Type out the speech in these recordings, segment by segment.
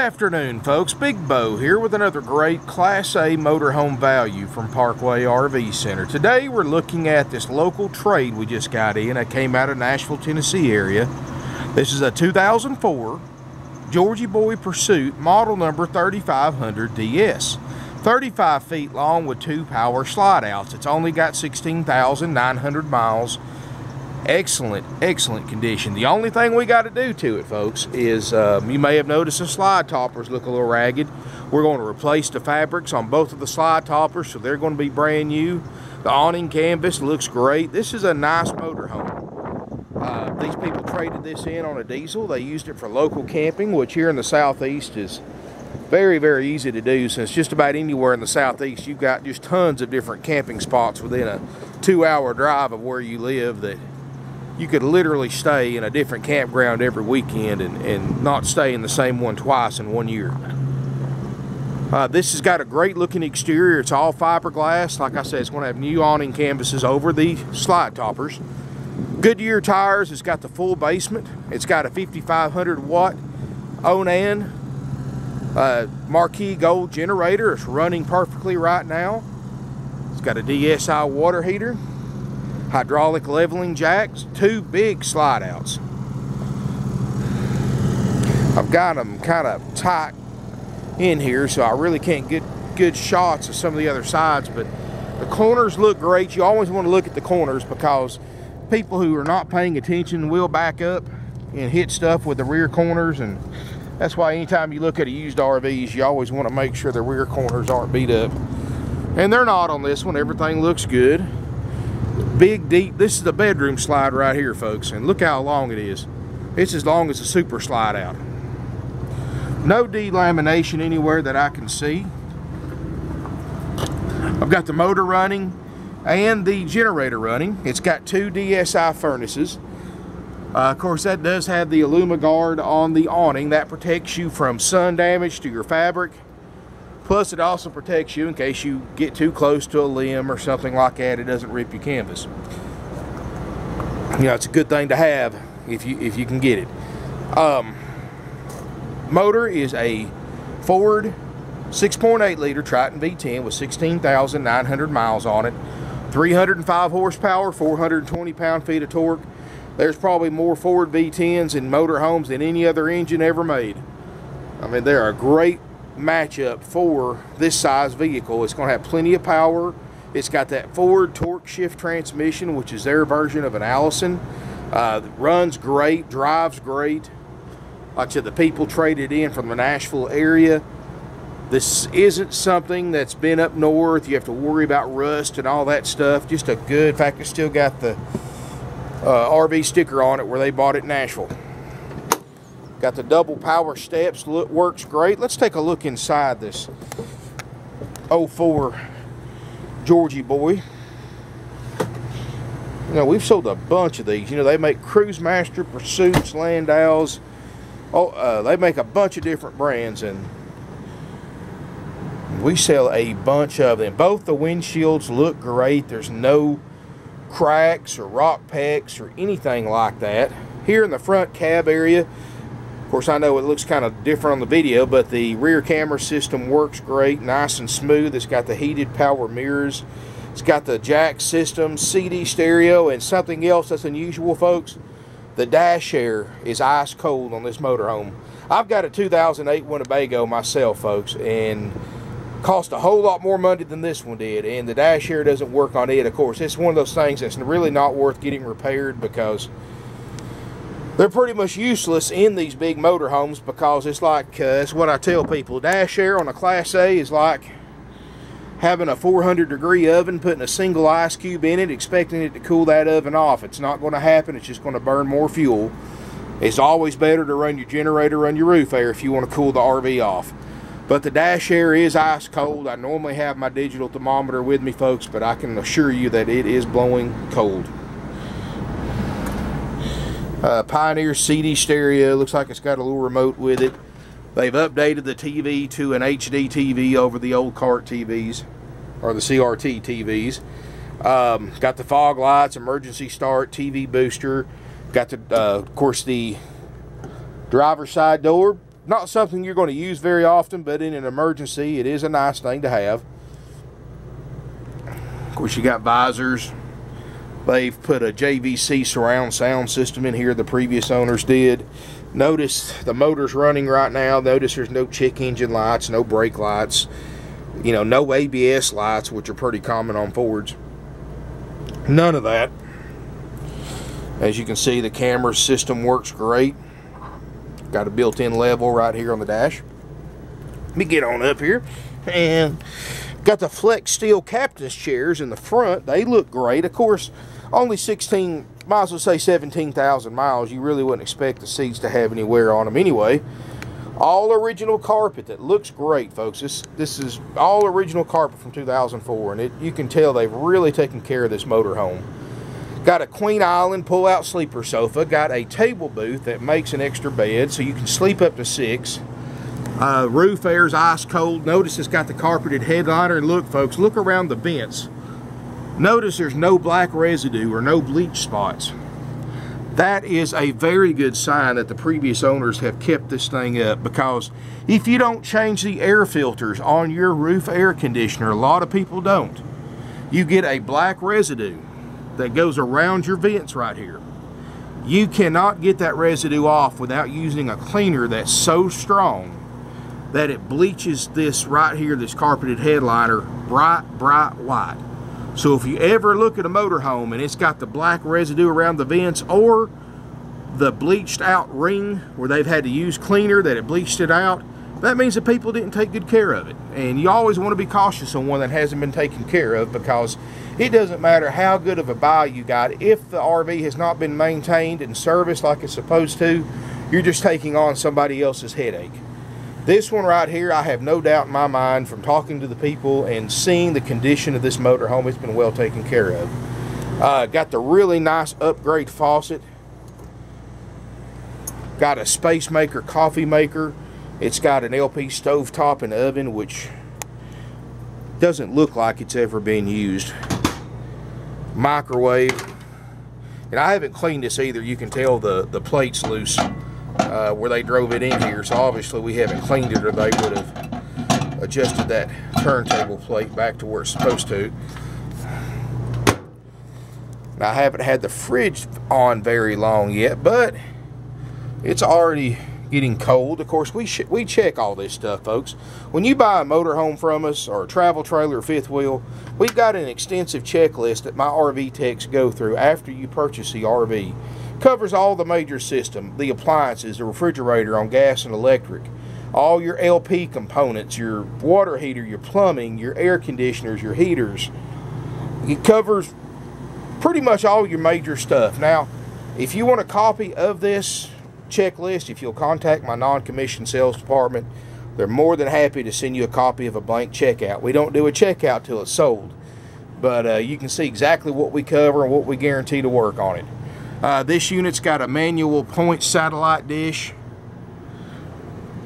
afternoon, folks. Big Bo here with another great Class A motorhome value from Parkway RV Center. Today we're looking at this local trade we just got in. I came out of Nashville, Tennessee area. This is a 2004 Georgie Boy Pursuit model number 3500 DS. 35 feet long with two power slide outs. It's only got 16,900 miles excellent, excellent condition. The only thing we got to do to it, folks, is um, you may have noticed the slide toppers look a little ragged. We're going to replace the fabrics on both of the slide toppers, so they're going to be brand new. The awning canvas looks great. This is a nice motorhome. Uh, these people traded this in on a diesel. They used it for local camping, which here in the southeast is very, very easy to do since just about anywhere in the southeast you've got just tons of different camping spots within a two hour drive of where you live that you could literally stay in a different campground every weekend and, and not stay in the same one twice in one year. Uh, this has got a great looking exterior. It's all fiberglass. Like I said, it's going to have new awning canvases over the slide toppers. Goodyear tires. It's got the full basement. It's got a 5500 watt Onan uh, Marquis gold generator. It's running perfectly right now. It's got a DSI water heater hydraulic leveling jacks, two big slide outs. I've got them kind of tight in here, so I really can't get good shots of some of the other sides, but the corners look great. You always want to look at the corners because people who are not paying attention will back up and hit stuff with the rear corners and that's why anytime you look at a used RVs you always want to make sure the rear corners aren't beat up and they're not on this one everything looks good big deep this is the bedroom slide right here folks and look how long it is. It's as long as a super slide out. No delamination anywhere that I can see. I've got the motor running and the generator running. It's got two DSI furnaces. Uh, of course that does have the Aluma Guard on the awning. That protects you from sun damage to your fabric Plus, it also protects you in case you get too close to a limb or something like that. It doesn't rip your canvas. You know, it's a good thing to have if you if you can get it. Um, motor is a Ford 6.8 liter Triton V10 with 16,900 miles on it. 305 horsepower, 420 pound-feet of torque. There's probably more Ford V10s in motorhomes than any other engine ever made. I mean, they're a great matchup for this size vehicle. It's going to have plenty of power. It's got that Ford torque shift transmission, which is their version of an Allison. Uh, runs great, drives great. Like I said, the people traded in from the Nashville area. This isn't something that's been up north. You have to worry about rust and all that stuff. Just a good, in fact, it's still got the uh, RV sticker on it where they bought it in Nashville. Got the double power steps, look, works great. Let's take a look inside this 04 Georgie boy. You know, we've sold a bunch of these. You know, they make Cruise Master, Pursuits, Landaus. Oh, uh, they make a bunch of different brands, and we sell a bunch of them. Both the windshields look great. There's no cracks or rock pecks or anything like that. Here in the front cab area, of course, I know it looks kind of different on the video, but the rear camera system works great, nice and smooth. It's got the heated power mirrors. It's got the jack system, CD stereo, and something else that's unusual, folks. The dash air is ice cold on this motorhome. I've got a 2008 Winnebago myself, folks, and cost a whole lot more money than this one did. And the dash air doesn't work on it. Of course, it's one of those things that's really not worth getting repaired because they're pretty much useless in these big motorhomes because it's like, uh, that's what I tell people, dash air on a Class A is like having a 400 degree oven, putting a single ice cube in it, expecting it to cool that oven off. It's not going to happen. It's just going to burn more fuel. It's always better to run your generator, on your roof air if you want to cool the RV off. But the dash air is ice cold. I normally have my digital thermometer with me, folks, but I can assure you that it is blowing cold. Uh, Pioneer CD stereo. Looks like it's got a little remote with it. They've updated the TV to an HD TV over the old CART TVs or the CRT TVs. Um, got the fog lights, emergency start, TV booster. Got the, uh, of course, the driver's side door. not something you're going to use very often, but in an emergency, it is a nice thing to have. Of course, you got visors. They've put a JVC surround sound system in here, the previous owners did. Notice the motor's running right now. Notice there's no check engine lights, no brake lights, you know, no ABS lights, which are pretty common on Fords. None of that. As you can see, the camera system works great. Got a built-in level right here on the dash. Let me get on up here. And got the Flexsteel captain's chairs in the front. They look great. Of course, only 16, might as well say 17,000 miles. You really wouldn't expect the seats to have any wear on them anyway. All original carpet that looks great, folks. This this is all original carpet from 2004, and it, you can tell they've really taken care of this motorhome. Got a Queen Island pull-out sleeper sofa. Got a table booth that makes an extra bed, so you can sleep up to six. Uh, roof air's ice cold. Notice it's got the carpeted headliner, and look, folks, look around the vents. Notice there's no black residue or no bleach spots. That is a very good sign that the previous owners have kept this thing up because if you don't change the air filters on your roof air conditioner, a lot of people don't, you get a black residue that goes around your vents right here. You cannot get that residue off without using a cleaner that's so strong that it bleaches this right here, this carpeted headliner, bright, bright white. So if you ever look at a motorhome and it's got the black residue around the vents or the bleached out ring where they've had to use cleaner that it bleached it out, that means that people didn't take good care of it. And you always want to be cautious on one that hasn't been taken care of because it doesn't matter how good of a buy you got. If the RV has not been maintained and serviced like it's supposed to, you're just taking on somebody else's headache. This one right here, I have no doubt in my mind from talking to the people and seeing the condition of this motorhome, it's been well taken care of. Uh, got the really nice upgrade faucet. Got a Spacemaker coffee maker. It's got an LP stove top and oven, which doesn't look like it's ever been used. Microwave. And I haven't cleaned this either. You can tell the, the plate's loose uh, where they drove it in here. So obviously we haven't cleaned it or they would have adjusted that turntable plate back to where it's supposed to. Now I haven't had the fridge on very long yet, but it's already getting cold. Of course, we we check all this stuff, folks. When you buy a motorhome from us or a travel trailer fifth wheel, we've got an extensive checklist that my RV techs go through after you purchase the RV covers all the major system, the appliances, the refrigerator on gas and electric, all your LP components, your water heater, your plumbing, your air conditioners, your heaters. It covers pretty much all your major stuff. Now, if you want a copy of this checklist, if you'll contact my non-commissioned sales department, they're more than happy to send you a copy of a blank checkout. We don't do a checkout till it's sold, but uh, you can see exactly what we cover and what we guarantee to work on it. Uh, this unit's got a manual point satellite dish.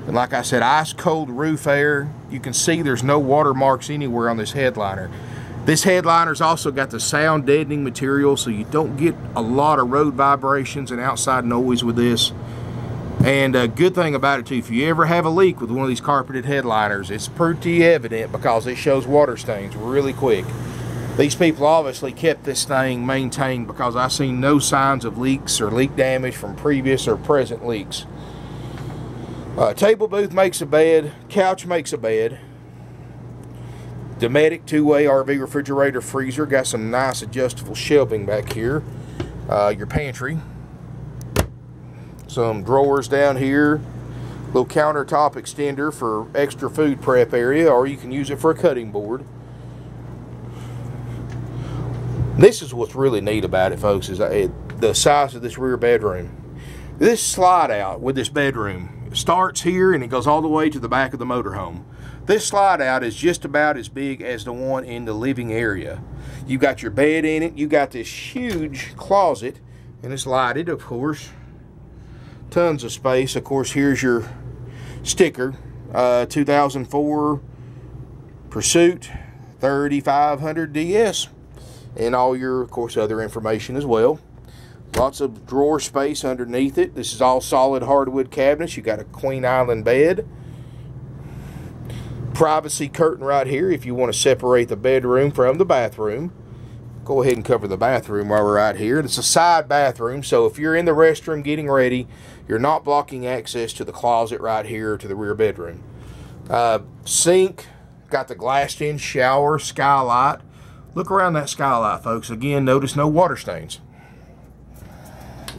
And like I said, ice cold roof air. You can see there's no watermarks anywhere on this headliner. This headliner's also got the sound deadening material so you don't get a lot of road vibrations and outside noise with this. And a good thing about it too, if you ever have a leak with one of these carpeted headliners, it's pretty evident because it shows water stains really quick. These people obviously kept this thing maintained because I've seen no signs of leaks or leak damage from previous or present leaks. Uh, table booth makes a bed, couch makes a bed. Dometic two-way RV refrigerator freezer. Got some nice adjustable shelving back here. Uh, your pantry. Some drawers down here. Little countertop extender for extra food prep area or you can use it for a cutting board. This is what's really neat about it, folks, is the size of this rear bedroom. This slide out with this bedroom starts here and it goes all the way to the back of the motorhome. This slide out is just about as big as the one in the living area. You got your bed in it, you got this huge closet, and it's lighted, of course. Tons of space. Of course, here's your sticker. Uh, 2004 Pursuit 3500 DS and all your, of course, other information as well. Lots of drawer space underneath it. This is all solid hardwood cabinets. You got a Queen Island bed. Privacy curtain right here if you want to separate the bedroom from the bathroom. Go ahead and cover the bathroom while we're out here. It's a side bathroom, so if you're in the restroom getting ready, you're not blocking access to the closet right here to the rear bedroom. Uh, sink, got the glassed in shower, skylight. Look around that skylight, folks. Again, notice no water stains.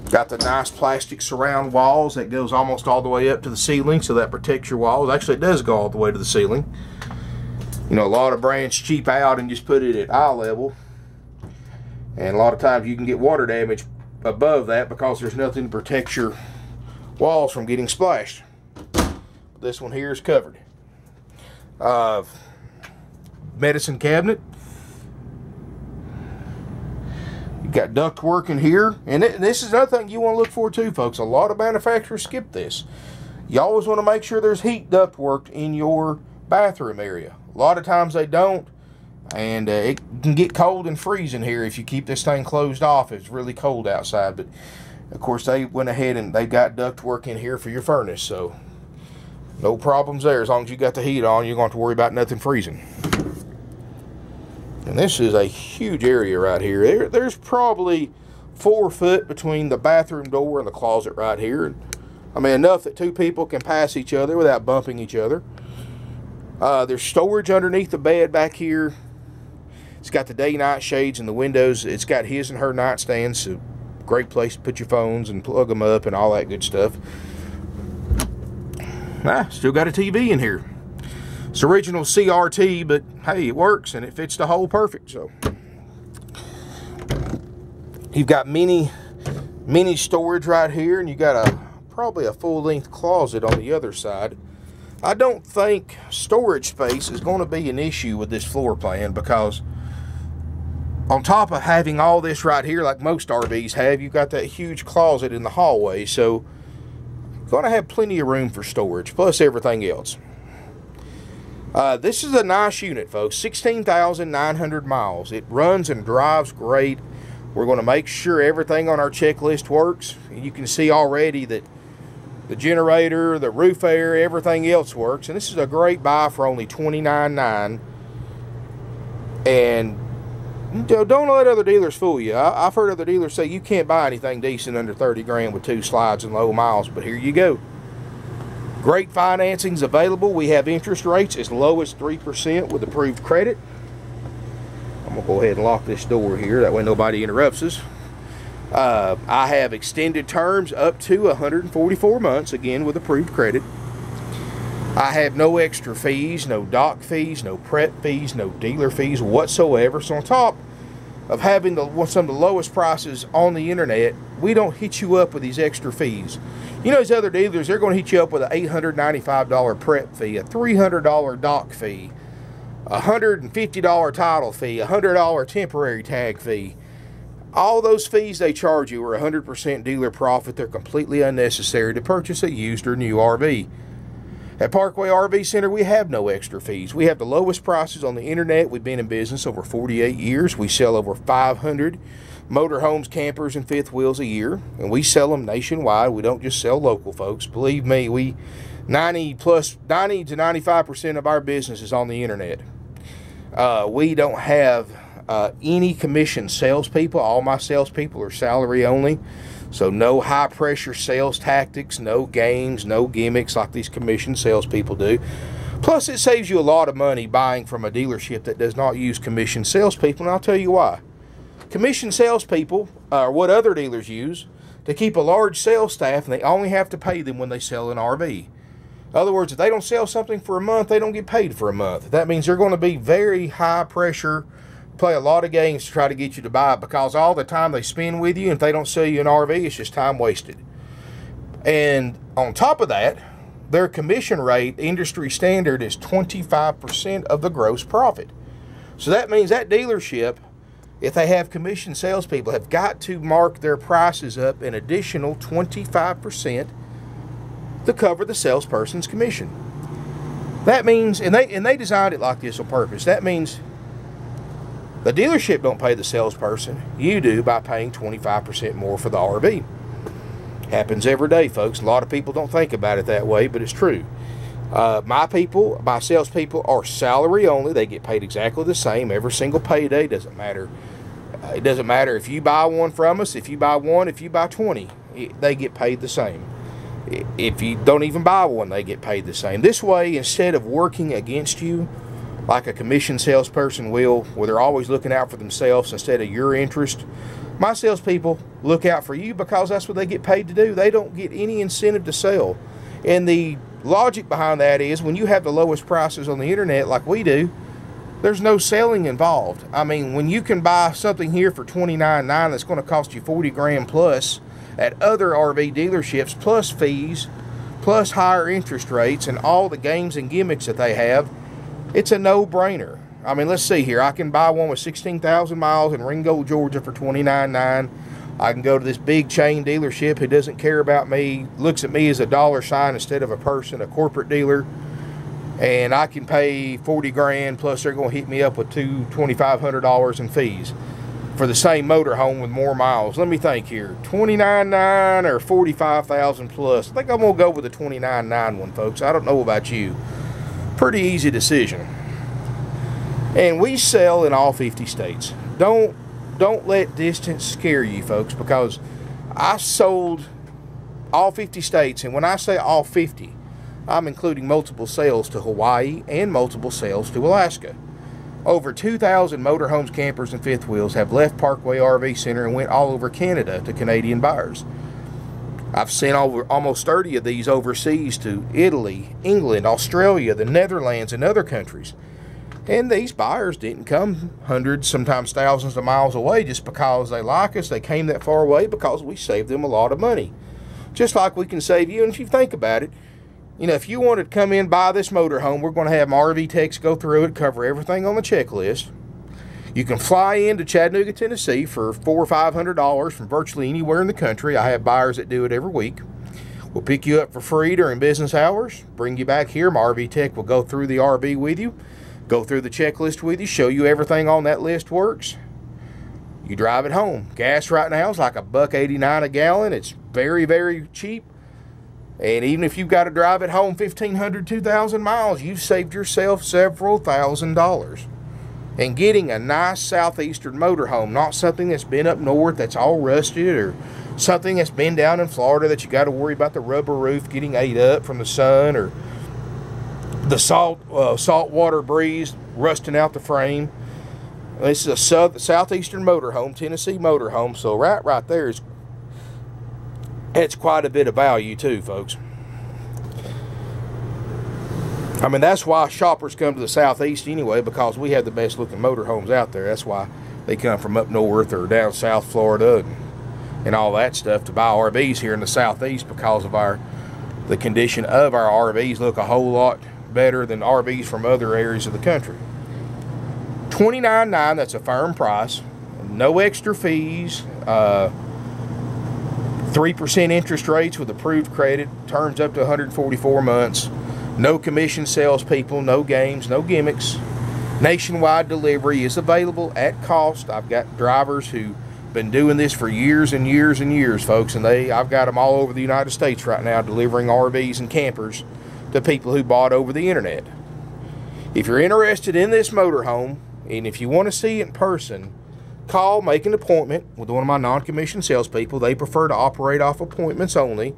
Got the nice plastic surround walls that goes almost all the way up to the ceiling, so that protects your walls. Actually, it does go all the way to the ceiling. You know, a lot of brands cheap out and just put it at eye level. And a lot of times you can get water damage above that because there's nothing to protect your walls from getting splashed. This one here is covered. Uh, medicine cabinet. You got duct work in here. And this is another thing you want to look for too, folks. A lot of manufacturers skip this. You always want to make sure there's heat duct work in your bathroom area. A lot of times they don't. And uh, it can get cold and freezing here if you keep this thing closed off. It's really cold outside. But of course, they went ahead and they got duct work in here for your furnace. So no problems there. As long as you got the heat on, you're going to worry about nothing freezing. And this is a huge area right here. There, there's probably four foot between the bathroom door and the closet right here. I mean, enough that two people can pass each other without bumping each other. Uh, there's storage underneath the bed back here. It's got the day-night shades in the windows. It's got his and her nightstands. So great place to put your phones and plug them up and all that good stuff. Ah, still got a TV in here. It's original CRT, but hey, it works and it fits the hole perfect. So you've got mini mini storage right here, and you got a probably a full-length closet on the other side. I don't think storage space is going to be an issue with this floor plan because on top of having all this right here, like most RVs have, you've got that huge closet in the hallway. So, going to have plenty of room for storage, plus everything else. Uh, this is a nice unit, folks. 16,900 miles. It runs and drives great. We're going to make sure everything on our checklist works. You can see already that the generator, the roof air, everything else works. And this is a great buy for only $29.9. And don't let other dealers fool you. I, have heard other dealers say you can't buy anything decent under 30 grand with two slides and low miles, but here you go. Great financing's available. We have interest rates as low as 3% with approved credit. I'm going to go ahead and lock this door here. That way nobody interrupts us. Uh, I have extended terms up to 144 months, again with approved credit. I have no extra fees, no doc fees, no prep fees, no dealer fees whatsoever. So on top of having the, some of the lowest prices on the internet, we don't hit you up with these extra fees. You know, these other dealers, they're going to hit you up with an $895 prep fee, a $300 doc fee, a $150 title fee, a $100 temporary tag fee. All those fees they charge you are 100% dealer profit. They're completely unnecessary to purchase a used or new RV. At Parkway RV Center, we have no extra fees. We have the lowest prices on the internet. We've been in business over 48 years. We sell over 500 motorhomes, campers, and fifth wheels a year, and we sell them nationwide. We don't just sell local folks. Believe me, we 90 plus 90 to 95 percent of our business is on the internet. Uh, we don't have uh, any commission salespeople. All my salespeople are salary only. So no high pressure sales tactics, no games, no gimmicks like these commission salespeople do. Plus, it saves you a lot of money buying from a dealership that does not use commission salespeople, and I'll tell you why. Commission salespeople are what other dealers use to keep a large sales staff, and they only have to pay them when they sell an RV. In other words, if they don't sell something for a month, they don't get paid for a month. That means they're going to be very high pressure play a lot of games to try to get you to buy it because all the time they spend with you, if they don't sell you an RV, it's just time wasted. And on top of that, their commission rate, industry standard, is 25% of the gross profit. So that means that dealership, if they have commission salespeople, have got to mark their prices up an additional 25% to cover the salesperson's commission. That means, and they and they designed it like this on purpose. That means The dealership don't pay the salesperson. You do by paying 25% more for the RV. Happens every day, folks. A lot of people don't think about it that way, but it's true. Uh, my people, my salespeople are salary only. They get paid exactly the same every single payday. Doesn't matter. Uh, it doesn't matter if you buy one from us, if you buy one, if you buy 20, it, they get paid the same. If you don't even buy one, they get paid the same. This way, instead of working against you, like a commission salesperson will, where they're always looking out for themselves instead of your interest, my salespeople look out for you because that's what they get paid to do. They don't get any incentive to sell. And the logic behind that is when you have the lowest prices on the internet like we do, there's no selling involved. I mean, when you can buy something here for $29.9 that's going to cost you 40 grand plus at other RV dealerships, plus fees, plus higher interest rates, and all the games and gimmicks that they have, it's a no-brainer. I mean, let's see here. I can buy one with 16,000 miles in Ringgold, Georgia for $29.9. I can go to this big chain dealership who doesn't care about me, looks at me as a dollar sign instead of a person, a corporate dealer, and I can pay 40 grand plus they're going to hit me up with two $2,500 in fees for the same motorhome with more miles. Let me think here. 29.9 or 45,000 plus. I think I'm going to go with the 29.9 one, folks. I don't know about you. Pretty easy decision. And we sell in all 50 states. Don't don't let distance scare you, folks, because I sold all 50 states, and when I say all 50, I'm including multiple sales to Hawaii and multiple sales to Alaska. Over 2,000 motorhomes, campers, and fifth wheels have left Parkway RV Center and went all over Canada to Canadian buyers. I've sent over almost 30 of these overseas to Italy, England, Australia, the Netherlands, and other countries. And these buyers didn't come hundreds, sometimes thousands of miles away just because they like us. They came that far away because we saved them a lot of money. Just like we can save you. And if you think about it, you know, if you wanted to come in, buy this motorhome, we're going to have RV techs go through it, cover everything on the checklist. You can fly into Chattanooga, Tennessee for four or five hundred dollars from virtually anywhere in the country. I have buyers that do it every week. We'll pick you up for free during business hours, bring you back here. My RV tech will go through the RV with you go through the checklist with you, show you everything on that list works. You drive it home. Gas right now is like a buck 89 a gallon. It's very, very cheap. And even if you've got to drive it home 1,500, 2,000 miles, you've saved yourself several thousand dollars. And getting a nice southeastern motorhome, not something that's been up north that's all rusted or something that's been down in Florida that you got to worry about the rubber roof getting ate up from the sun or the salt uh, saltwater breeze rusting out the frame. This is a south, southeastern motorhome, Tennessee motorhome. So right, right there is it's quite a bit of value too, folks. I mean, that's why shoppers come to the southeast anyway, because we have the best looking motorhomes out there. That's why they come from up north or down South Florida and, and all that stuff to buy RVs here in the southeast because of our the condition of our RVs look a whole lot better than RVs from other areas of the country. $29.9, that's a firm price. No extra fees. Uh, 3% interest rates with approved credit. Terms up to 144 months. No commission salespeople, no games, no gimmicks. Nationwide delivery is available at cost. I've got drivers who been doing this for years and years and years, folks, and they I've got them all over the United States right now delivering RVs and campers to people who bought over the internet. If you're interested in this motorhome, and if you want to see it in person, call, make an appointment with one of my non-commissioned salespeople. They prefer to operate off appointments only.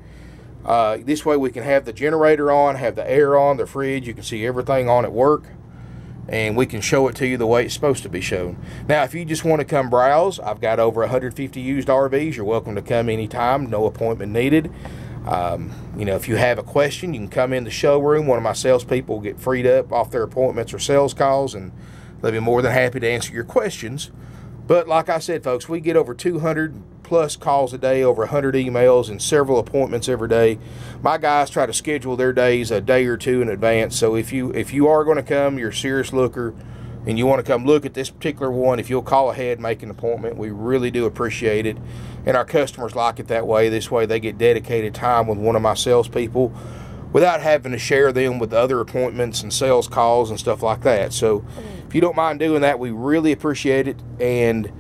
Uh, this way we can have the generator on, have the air on, the fridge. You can see everything on at work. And we can show it to you the way it's supposed to be shown. Now, if you just want to come browse, I've got over 150 used RVs. You're welcome to come anytime. No appointment needed. Um, you know, if you have a question, you can come in the showroom. One of my salespeople will get freed up off their appointments or sales calls, and they'll be more than happy to answer your questions. But like I said, folks, we get over 200 plus calls a day, over 100 emails, and several appointments every day. My guys try to schedule their days a day or two in advance. So if you if you are going to come, you're a serious looker, and you want to come look at this particular one, if you'll call ahead, make an appointment, we really do appreciate it. And our customers like it that way. This way they get dedicated time with one of my salespeople. without having to share them with other appointments and sales calls and stuff like that. So if you don't mind doing that, we really appreciate it. And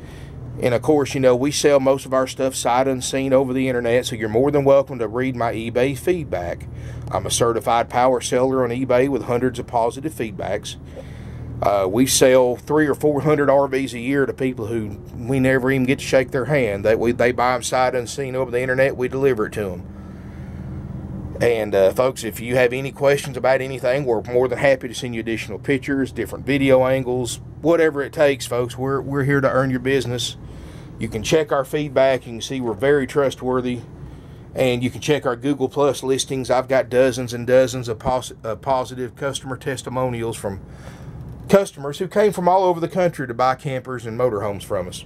and of course, you know, we sell most of our stuff sight unseen over the internet, so you're more than welcome to read my eBay feedback. I'm a certified power seller on eBay with hundreds of positive feedbacks. Uh, we sell three or four hundred RVs a year to people who we never even get to shake their hand. They we they buy them sight unseen over the internet. We deliver it to them. And uh, folks, if you have any questions about anything, we're more than happy to send you additional pictures, different video angles, whatever it takes, folks. We're we're here to earn your business. You can check our feedback. You can see we're very trustworthy. And you can check our Google Plus listings. I've got dozens and dozens of pos positive customer testimonials from customers who came from all over the country to buy campers and motorhomes from us.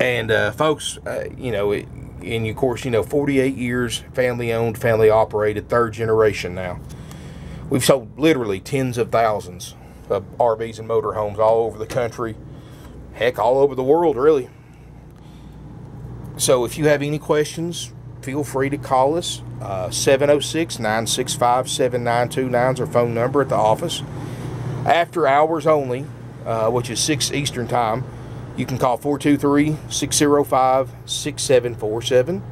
And uh, folks, uh, you know, it, and of course, you know, 48 years, family owned, family operated, third generation now. We've sold literally tens of thousands of RVs and motorhomes all over the country heck, all over the world, really. So if you have any questions, feel free to call us. Uh, 706 965 7929 is our phone number at the office. After hours only, uh, which is 6 Eastern Time, you can call 423 605 6747.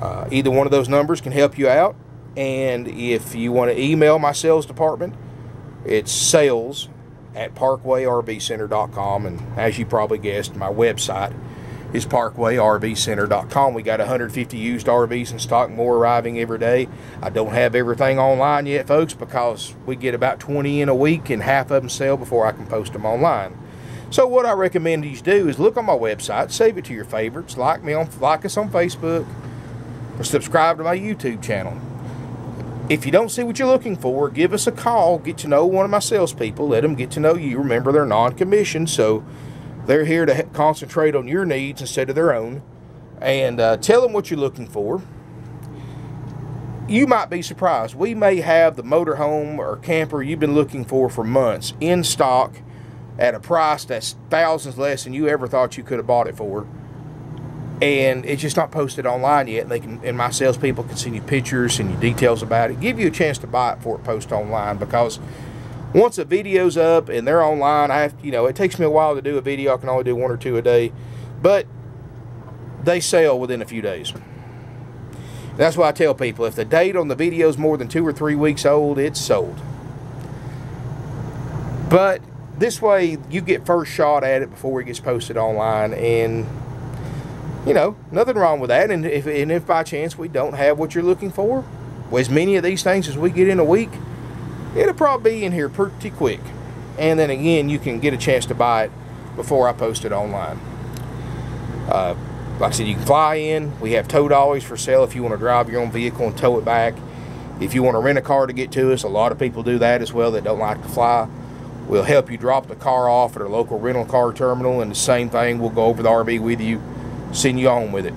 Uh, either one of those numbers can help you out. And if you want to email my sales department, it's sales at parkwayrvcenter.com. And as you probably guessed, my website is parkwayrvcenter.com. We got 150 used RVs in stock, more arriving every day. I don't have everything online yet, folks, because we get about 20 in a week and half of them sell before I can post them online. So what I recommend you do is look on my website, save it to your favorites, like me on like us on Facebook, or subscribe to my YouTube channel. If you don't see what you're looking for, give us a call. Get to know one of my salespeople. Let them get to know you. Remember, they're non-commissioned, so they're here to concentrate on your needs instead of their own. And uh, tell them what you're looking for. You might be surprised. We may have the motorhome or camper you've been looking for for months in stock at a price that's thousands less than you ever thought you could have bought it for and it's just not posted online yet. And they can, and my salespeople can send you pictures, send you details about it, give you a chance to buy it before it posts online. Because once a video's up and they're online, I have, you know, it takes me a while to do a video. I can only do one or two a day, but they sell within a few days. That's why I tell people if the date on the video is more than two or three weeks old, it's sold. But this way, you get first shot at it before it gets posted online, and you know, nothing wrong with that. And if, and if by chance we don't have what you're looking for, as many of these things as we get in a week, it'll probably be in here pretty quick. And then again, you can get a chance to buy it before I post it online. Uh, like I said, you can fly in. We have tow dollies for sale if you want to drive your own vehicle and tow it back. If you want to rent a car to get to us, a lot of people do that as well that don't like to fly. We'll help you drop the car off at our local rental car terminal, and the same thing, we'll go over the RV with you send you on with it.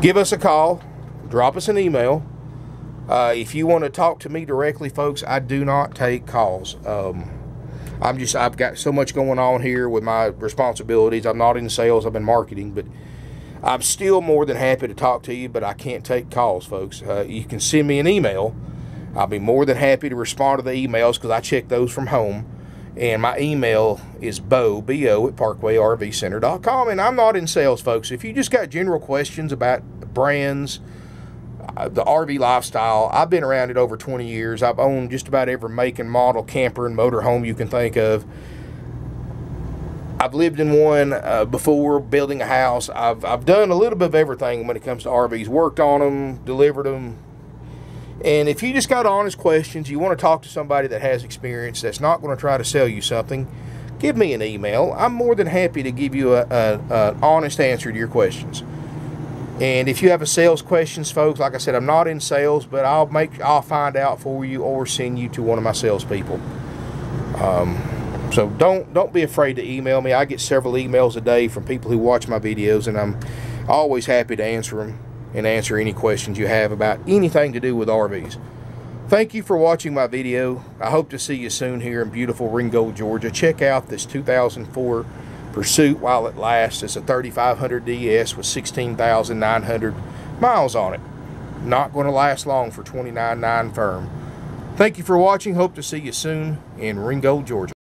Give us a call, drop us an email. Uh, if you want to talk to me directly, folks, I do not take calls. Um, I'm just, I've got so much going on here with my responsibilities. I'm not in sales, I'm in marketing, but I'm still more than happy to talk to you, but I can't take calls, folks. Uh, you can send me an email. I'll be more than happy to respond to the emails because I check those from home. And my email is bo, B-O, at parkwayrvcenter.com. And I'm not in sales, folks. If you just got general questions about brands, uh, the RV lifestyle, I've been around it over 20 years. I've owned just about every make and model camper and motorhome you can think of. I've lived in one uh, before, building a house. I've, I've done a little bit of everything when it comes to RVs. Worked on them, delivered them, and if you just got honest questions, you want to talk to somebody that has experience that's not going to try to sell you something, give me an email. I'm more than happy to give you a, honest answer to your questions. And if you have a sales questions, folks, like I said, I'm not in sales, but I'll make I'll find out for you or send you to one of my salespeople. Um, so don't don't be afraid to email me. I get several emails a day from people who watch my videos, and I'm always happy to answer them and answer any questions you have about anything to do with RVs. Thank you for watching my video. I hope to see you soon here in beautiful Ringgold, Georgia. Check out this 2004 Pursuit while it lasts. It's a 3500 DS with 16,900 miles on it. not going to last long for 29.9 firm. Thank you for watching. Hope to see you soon in Ringgold, Georgia.